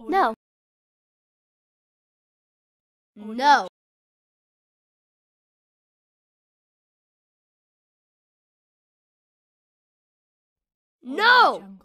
No. No. No!